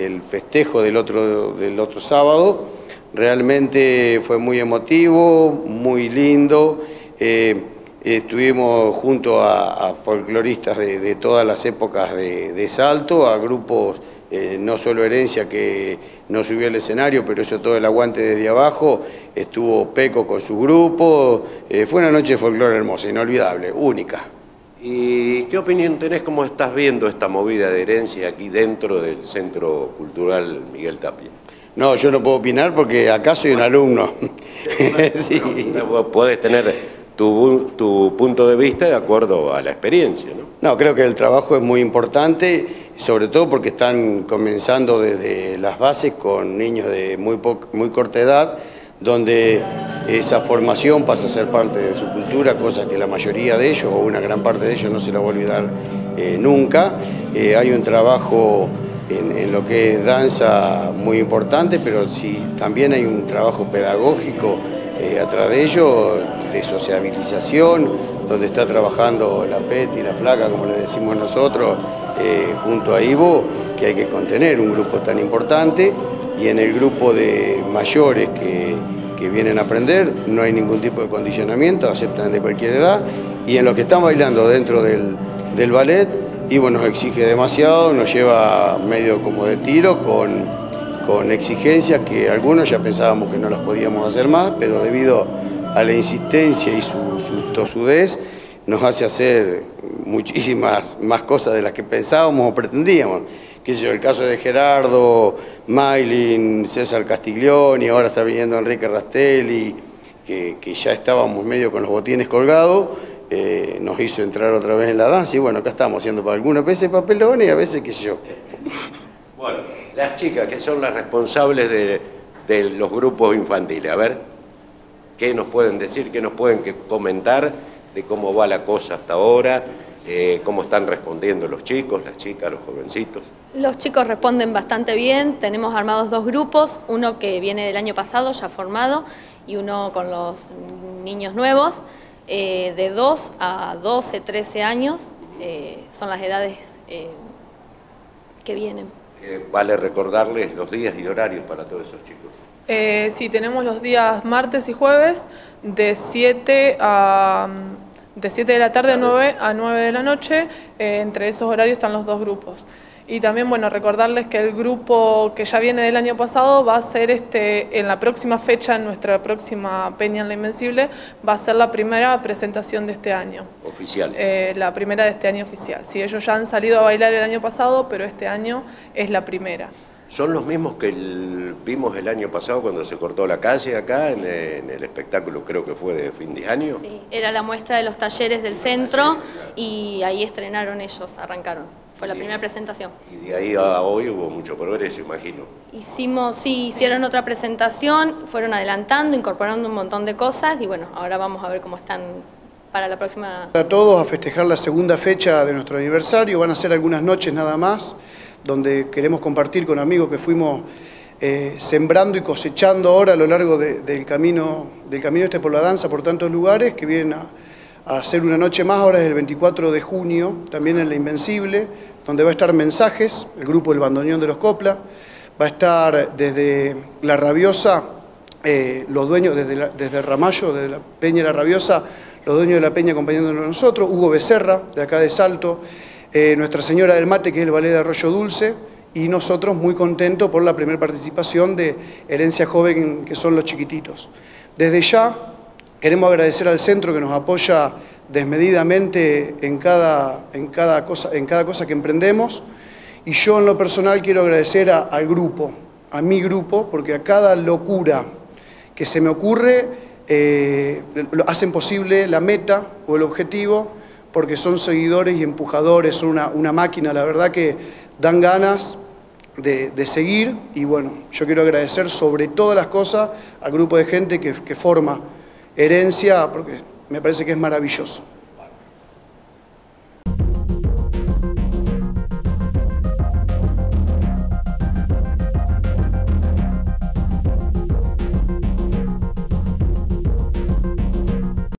el festejo del otro, del otro sábado. Realmente fue muy emotivo, muy lindo. Eh, estuvimos junto a, folcloristas de, todas las épocas de, Salto, a grupos, eh, no solo Herencia que no subió al escenario, pero hizo todo el aguante desde abajo. Estuvo Peco con su grupo. Eh, fue una noche de folclore hermosa, inolvidable, única. ¿Y qué opinión tenés, cómo estás viendo esta movida de herencia aquí dentro del Centro Cultural Miguel Tapia? No, yo no puedo opinar porque acá soy un alumno. sí. Puedes tener tu, tu, punto de vista de acuerdo a la experiencia, ¿no? No, creo que el trabajo es muy importante, sobre todo porque están comenzando desde las bases con niños de muy, muy corta edad, donde esa formación pasa a ser parte de su cultura, cosa que la mayoría de ellos, o una gran parte de ellos, no se la va a olvidar eh, nunca. Eh, hay un trabajo en, lo que es danza muy importante, pero sí, también hay un trabajo pedagógico eh, atrás de ello, de sociabilización, donde está trabajando la PET y la Flaca, como le decimos nosotros, junto a Ivo, que hay que contener un grupo tan importante, y en el grupo de mayores que que vienen a aprender, no hay ningún tipo de condicionamiento, aceptan de cualquier edad, y en los que están bailando dentro del, ballet, Ivo nos exige demasiado, nos lleva medio como de tiro con, con exigencias que algunos ya pensábamos que no las podíamos hacer más, pero debido a la insistencia y su, su tosudez, nos hace hacer muchísimas más cosas de las que pensábamos o pretendíamos qué yo, el caso de Gerardo, Maylin, César Castiglioni, ahora está viniendo Enrique Rastelli, que, ya estábamos medio con los botines colgados, eh, nos hizo entrar otra vez en la danza y bueno, acá estamos haciendo para algunas veces papelones y a veces qué sé yo. Bueno, las chicas que son las responsables de, de los grupos infantiles, a ver, ¿qué nos pueden decir, qué nos pueden comentar de cómo va la cosa hasta ahora? Eh, cómo están respondiendo los chicos, las chicas, los jovencitos. Los chicos responden bastante bien, tenemos armados dos grupos, uno que viene del año pasado ya formado y uno con los niños nuevos, eh, de 2 a 12, 13 años, eh, son las edades que vienen. vale recordarles los días y horarios para todos esos chicos. sí, tenemos los días martes y jueves de 7 a de 7 de la tarde a 9, a 9 de la noche, eh, entre esos horarios están los dos grupos. Y también, bueno, recordarles que el grupo que ya viene del año pasado va a ser este, en la próxima fecha, en nuestra próxima Peña en la Invencible, va a ser la primera presentación de este año. Oficial. Eh, la primera de este año oficial. Sí, ellos ya han salido a bailar el año pasado, pero este año es la primera. ¿Son los mismos que vimos el año pasado cuando se cortó la calle acá en, el espectáculo, creo que fue de fin de año? Sí, era la muestra de los talleres del centro y ahí estrenaron ellos, arrancaron. Fue la primera presentación. Y de ahí a hoy hubo mucho progreso, imagino. Hicimos, sí, hicieron otra presentación, fueron adelantando, incorporando un montón de cosas y bueno, ahora vamos a ver cómo están para la próxima... A todos a festejar la segunda fecha de nuestro aniversario, van a ser algunas noches nada más donde queremos compartir con amigos que fuimos eh, sembrando y cosechando ahora a lo largo del, camino, del camino este por la danza por tantos lugares, que vienen a, hacer una noche más, ahora es el 24 de junio, también en La Invencible, donde va a estar Mensajes, el grupo El Bandoneón de los Copla, va a estar desde La Rabiosa, eh, los dueños, desde, desde Ramallo, desde la Peña La Rabiosa, los dueños de la Peña acompañándonos a nosotros, Hugo Becerra, de acá de Salto, eh, Nuestra Señora del Mate, que es el ballet de Arroyo Dulce, y nosotros muy contentos por la primera participación de Herencia Joven, que son los chiquititos. Desde ya queremos agradecer al centro que nos apoya desmedidamente en cada, en cada, cosa, en cada cosa que emprendemos, y yo en lo personal quiero agradecer al grupo, a mi grupo, porque a cada locura que se me ocurre, eh, hacen posible la meta o el objetivo porque son seguidores y empujadores, son una, máquina, la verdad que dan ganas de, seguir y bueno, yo quiero agradecer sobre todas las cosas al grupo de gente que, que forma herencia, porque me parece que es maravilloso.